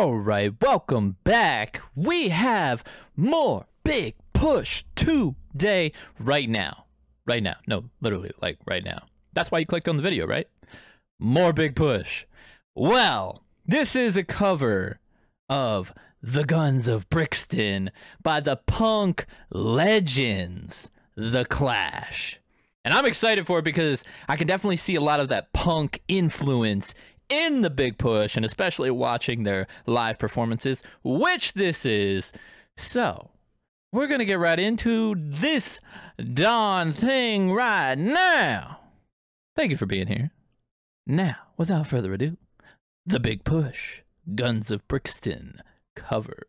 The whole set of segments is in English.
All right, welcome back. We have more Big Push today, right now. Right now. No, literally, like right now. That's why you clicked on the video, right? More Big Push. Well, this is a cover of The Guns of Brixton by the punk legends, The Clash. And I'm excited for it because I can definitely see a lot of that punk influence in the big push and especially watching their live performances, which this is. So, we're going to get right into this darn thing right now. Thank you for being here. Now, without further ado, the big push Guns of Brixton cover.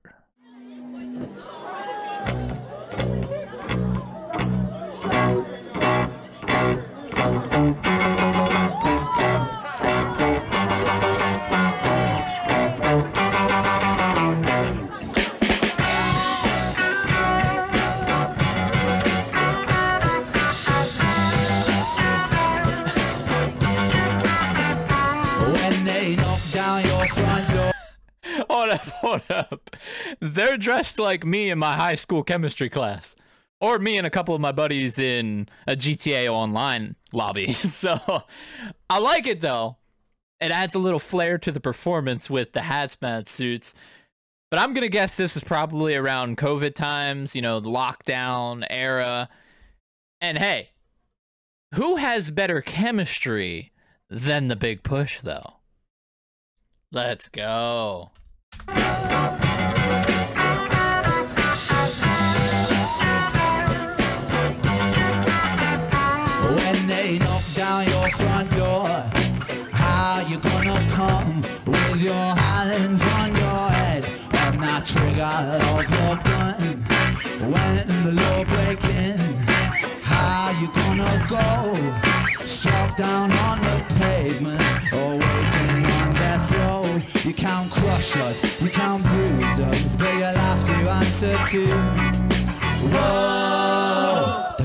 Dressed like me in my high school chemistry class. Or me and a couple of my buddies in a GTA Online lobby. So I like it though. It adds a little flair to the performance with the hazmat suits. But I'm going to guess this is probably around COVID times, you know, the lockdown era. And hey, who has better chemistry than the big push though? Let's go. Go? Struck down on the pavement or waiting on death row? You can't crush us, you can't bruise us, but you'll have to answer to. Whoa.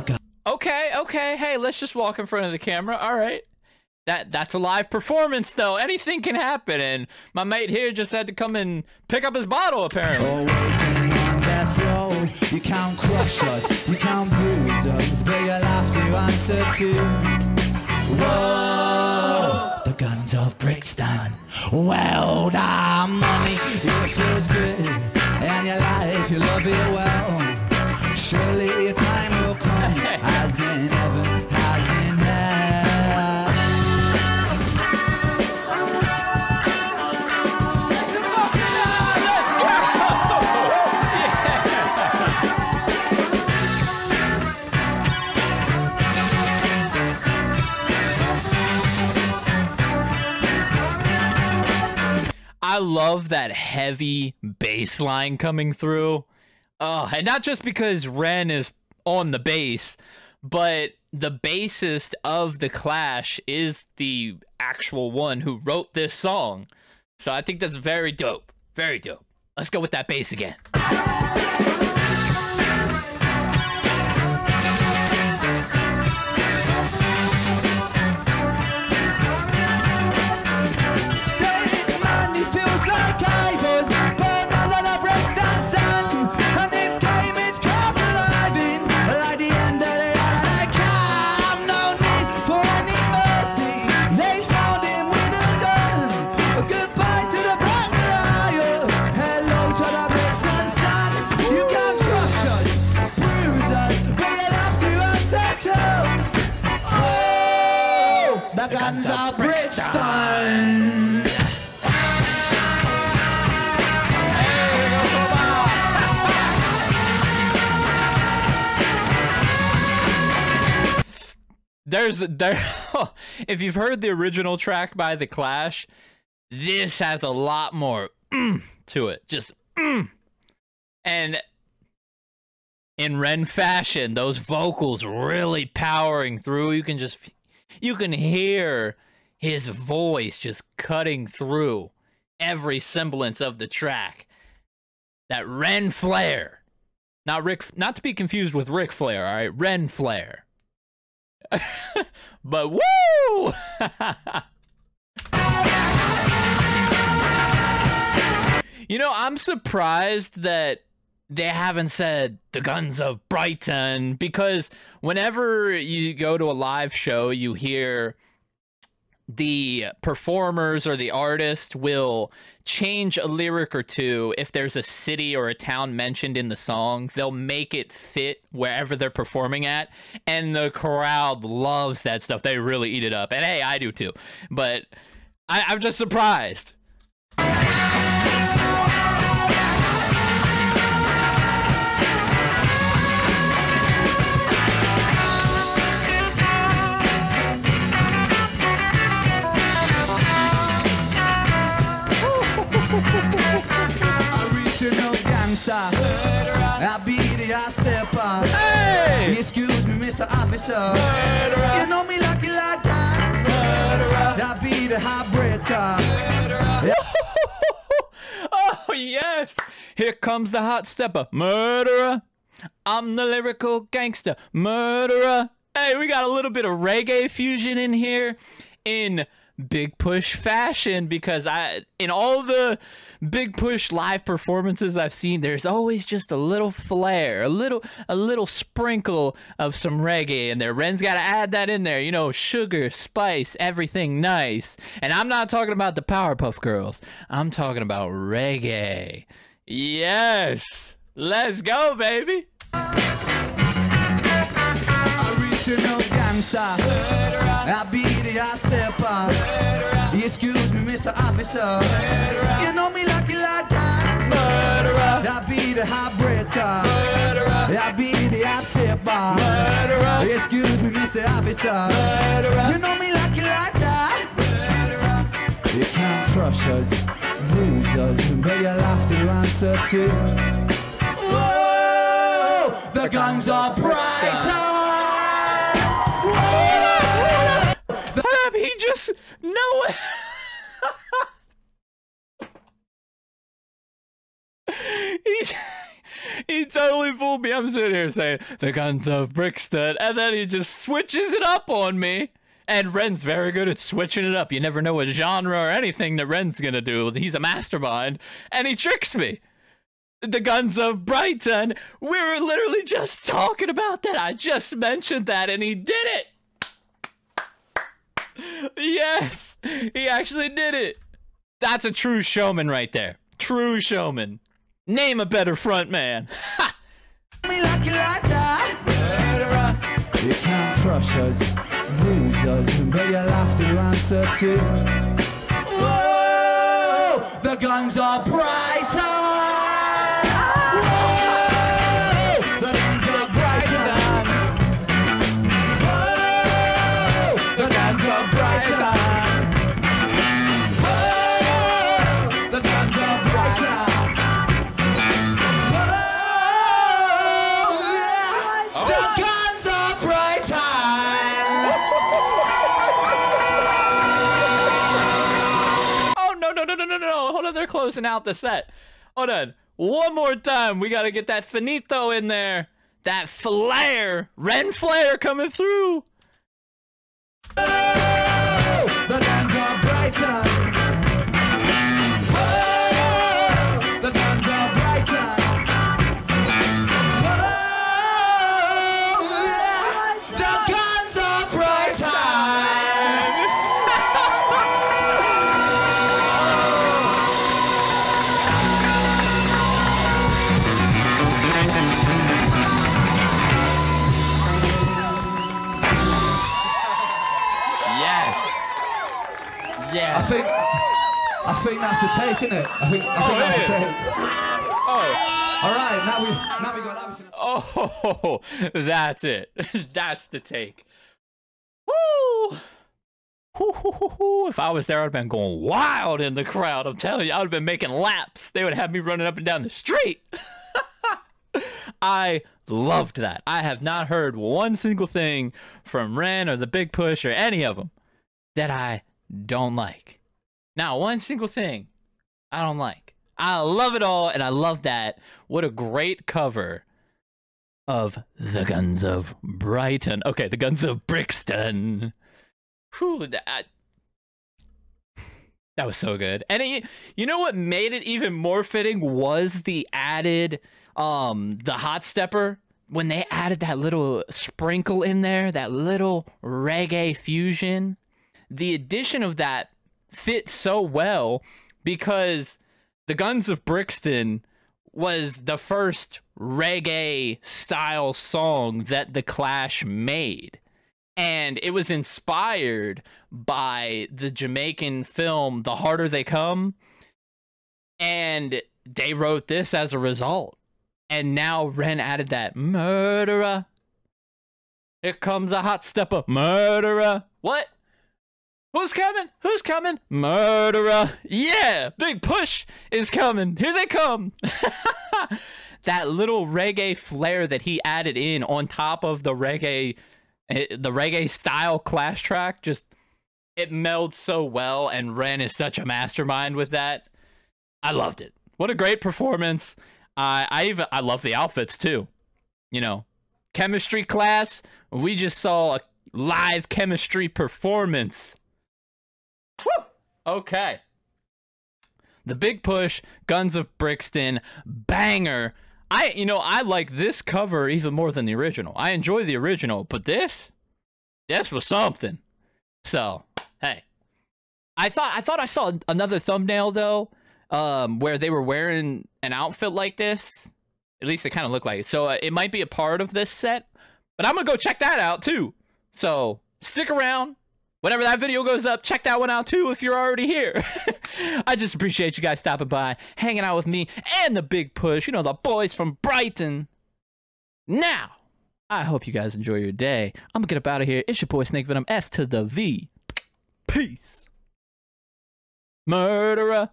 Okay, okay. Hey, let's just walk in front of the camera. All right. That that's a live performance though. Anything can happen and my mate here just had to come and pick up his bottle apparently. Row. You can't crush us, you can't bruise us, but you'll have to answer to. Whoa, the guns of Brixton. Well, the money, it feels good, and your life, you love it well. Surely your time will come, as in heaven, love that heavy bass line coming through. Oh, and not just because Ren is on the bass, but the bassist of The Clash is the actual one who wrote this song. So I think that's very dope. Very dope. Let's go with that bass again. There's there if you've heard the original track by The Clash, this has a lot more mm, to it. Just mm. and in Ren fashion, those vocals really powering through. You can just you can hear his voice just cutting through every semblance of the track. That Ren flair. Not Rick not to be confused with Ric Flair, all right? Ren flair. but woo! You know, I'm surprised that they haven't said the guns of Brighton because whenever you go to a live show, you hear the performers or the artist will change a lyric or two. If there's a city or a town mentioned in the song they'll make it fit wherever they're performing at. And the crowd loves that stuff. They really eat it up. And hey i do too. But I, i'm just surprised Mr. Officer. You know me lucky like that. I be the high breaker. oh yes. Here comes the hot stepper. Murderer. I'm the lyrical gangster. Murderer. Hey we got a little bit of reggae fusion in here. In big push fashion because i in all the big push live performances i've seen there's always just a little flair a little a little sprinkle of some reggae in there. Ren's got to add that in there you know sugar spice everything nice. And i'm not talking about the powerpuff girls. I'm talking about reggae. Yes. Let's go baby. Original gangster. I step stepper. Excuse me, Mr. Officer. You know me lucky like that. I be the high breaker. I be the high stepper. Excuse me, Mr. Officer. You know me lucky like that. You can't crush us, bruise us, and bet you'll have to answer to. Whoa, the guns are brighter. Totally fooled me. I'm sitting here saying the guns of Brixton, and then he just switches it up on me. And Ren's very good at switching it up. You never know what genre or anything that Ren's gonna do. He's a mastermind, and he tricks me. The guns of Brighton. We were literally just talking about that. I just mentioned that, and he did it. Yes, he actually did it. That's a true showman right there. True showman. Name a better front man. Like. You can't crush us, bruise us, bet you'll have to answer to. Whoa, the guns are brighter. Closing out the set. Hold on, one more time. We gotta get that finito in there. That flare. Ren flair coming through. Think, I think that's the take, isn't it? I think, I think Oh, that's it the take. Oh. All right, now we, now we got that. We can... Oh, that's it. That's the take. Woo! If I was there, I'd have been going wild in the crowd. I'm telling you, I would have been making laps. They would have me running up and down the street. I loved that. I have not heard one single thing from Ren or the Big Push or any of them that I don't like. Not one single thing I don't like. I love it all, and I love that. What a great cover of the Guns of Brighton. Okay, the Guns of Brixton. Whew, that, That was so good. And it, you know what made it even more fitting was the added um the hot stepper when they added that little sprinkle in there, that little reggae fusion. The addition of that fit so well because the Guns of Brixton was the first reggae style song that the Clash made. And it was inspired by the Jamaican film The Harder They Come and they wrote this as a result. And now Ren added that murderer. Here comes a hot stepper murderer. What Who's coming? Who's coming? Murderer. Yeah, big push is coming. Here they come. that little reggae flair that he added in on top of the reggae eh, the reggae style clash track just it melds so well and ren is such a mastermind with that i loved it what a great performance i i even i love the outfits too you know chemistry class we just saw a live chemistry performance Woo! okay the big push guns of brixton banger I you know I like this cover even more than the original. I enjoy the original, but this this was something. So, hey. I thought I thought I saw another thumbnail though um where they were wearing an outfit like this. At least it kind of looked like it. So uh, it might be a part of this set, but I'm to go check that out too. So, stick around. Whenever that video goes up, check that one out too if you're already here. I just appreciate you guys stopping by, hanging out with me, and the big push. You know, the boys from Brighton. Now, I hope you guys enjoy your day. I'm gonna get up out of here. It's your boy Snake Venom S to the V. Peace. Murderer.